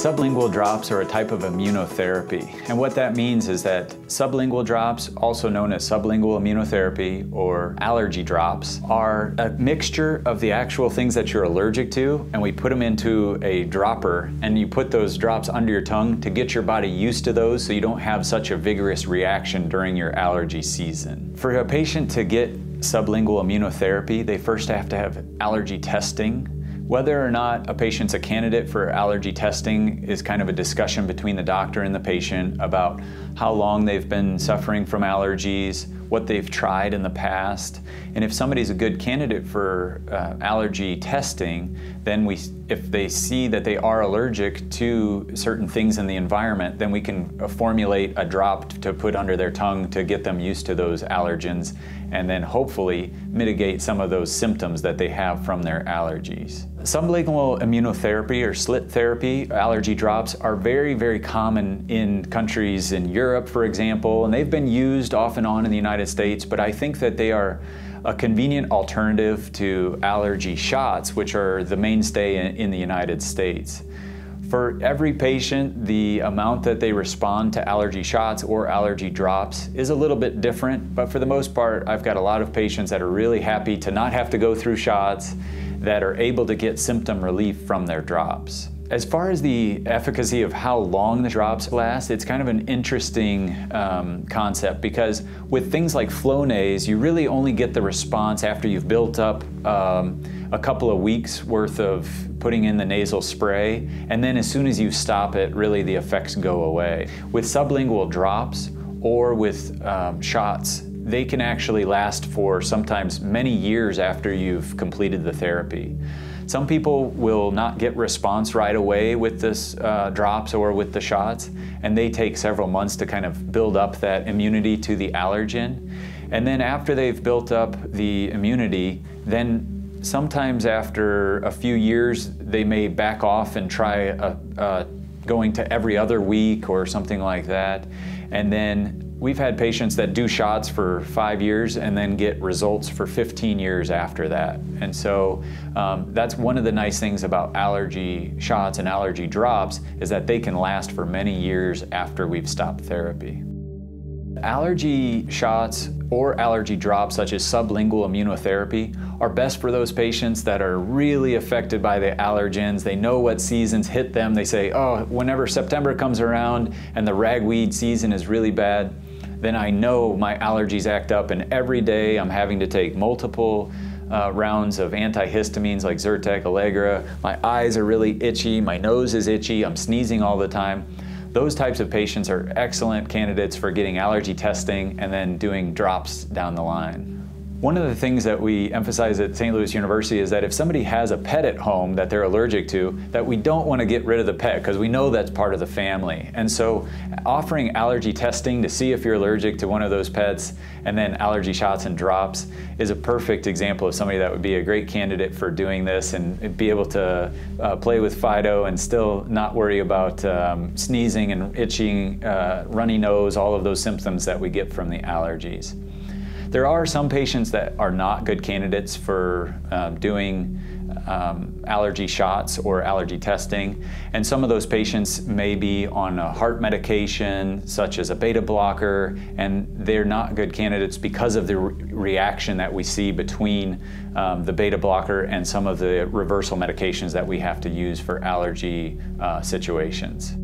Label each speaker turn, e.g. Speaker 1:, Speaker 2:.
Speaker 1: Sublingual drops are a type of immunotherapy, and what that means is that sublingual drops, also known as sublingual immunotherapy or allergy drops, are a mixture of the actual things that you're allergic to, and we put them into a dropper, and you put those drops under your tongue to get your body used to those so you don't have such a vigorous reaction during your allergy season. For a patient to get sublingual immunotherapy, they first have to have allergy testing whether or not a patient's a candidate for allergy testing is kind of a discussion between the doctor and the patient about how long they've been suffering from allergies, what they've tried in the past. And if somebody's a good candidate for uh, allergy testing, then we, if they see that they are allergic to certain things in the environment, then we can formulate a drop to put under their tongue to get them used to those allergens and then hopefully mitigate some of those symptoms that they have from their allergies. Sublingual immunotherapy or slit therapy, allergy drops, are very, very common in countries in Europe, for example, and they've been used off and on in the United States, but I think that they are a convenient alternative to allergy shots, which are the mainstay in, in the United States. For every patient, the amount that they respond to allergy shots or allergy drops is a little bit different, but for the most part, I've got a lot of patients that are really happy to not have to go through shots, that are able to get symptom relief from their drops. As far as the efficacy of how long the drops last, it's kind of an interesting um, concept because with things like Flonase, you really only get the response after you've built up um, a couple of weeks worth of putting in the nasal spray, and then as soon as you stop it, really the effects go away. With sublingual drops or with um, shots, they can actually last for sometimes many years after you've completed the therapy. Some people will not get response right away with this uh, drops or with the shots, and they take several months to kind of build up that immunity to the allergen. And then after they've built up the immunity, then sometimes after a few years, they may back off and try a, a going to every other week or something like that. And then We've had patients that do shots for five years and then get results for 15 years after that. And so um, that's one of the nice things about allergy shots and allergy drops is that they can last for many years after we've stopped therapy. Allergy shots or allergy drops such as sublingual immunotherapy are best for those patients that are really affected by the allergens. They know what seasons hit them. They say, oh, whenever September comes around and the ragweed season is really bad, then I know my allergies act up and every day I'm having to take multiple uh, rounds of antihistamines like Zyrtec, Allegra. My eyes are really itchy, my nose is itchy, I'm sneezing all the time. Those types of patients are excellent candidates for getting allergy testing and then doing drops down the line. One of the things that we emphasize at St. Louis University is that if somebody has a pet at home that they're allergic to, that we don't want to get rid of the pet because we know that's part of the family. And so offering allergy testing to see if you're allergic to one of those pets and then allergy shots and drops is a perfect example of somebody that would be a great candidate for doing this and be able to uh, play with Fido and still not worry about um, sneezing and itching, uh, runny nose, all of those symptoms that we get from the allergies. There are some patients that are not good candidates for uh, doing um, allergy shots or allergy testing. And some of those patients may be on a heart medication, such as a beta blocker, and they're not good candidates because of the re reaction that we see between um, the beta blocker and some of the reversal medications that we have to use for allergy uh, situations.